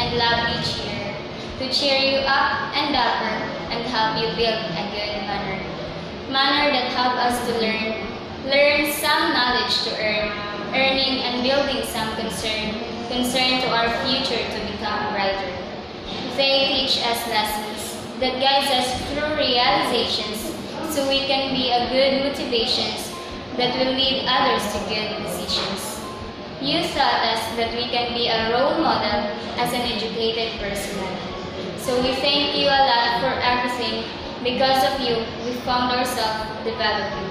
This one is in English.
and love each year, to cheer you up and dapper and help you build a good manner. Manner that help us to learn, learn some knowledge to earn, earning and building some concern, concern to our future to become brighter. They teach us lessons that guides us through realizations so we can be a good motivations that will lead others to good decisions. You taught us that we can be a role model as an educated person. So we thank you a lot for everything. Because of you, we found ourselves developing.